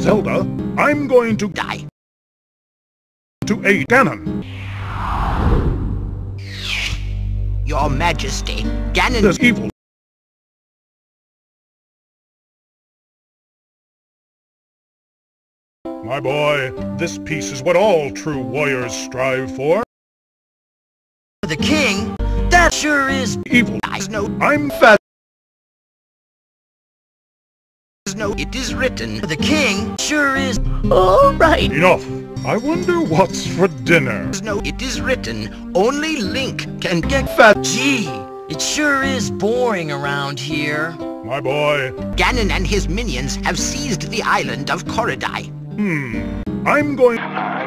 Zelda, I'm going to Die. to aid Ganon. Your Majesty, Ganon... is evil My boy, this peace is what all true warriors strive for. The king? That sure is... Evil. I know... I'm fat. no, it is written. The king sure is all right. Enough. I wonder what's for dinner. No, it is written. Only Link can get fat. Gee, it sure is boring around here. My boy. Ganon and his minions have seized the island of Koridai. Hmm. I'm going... I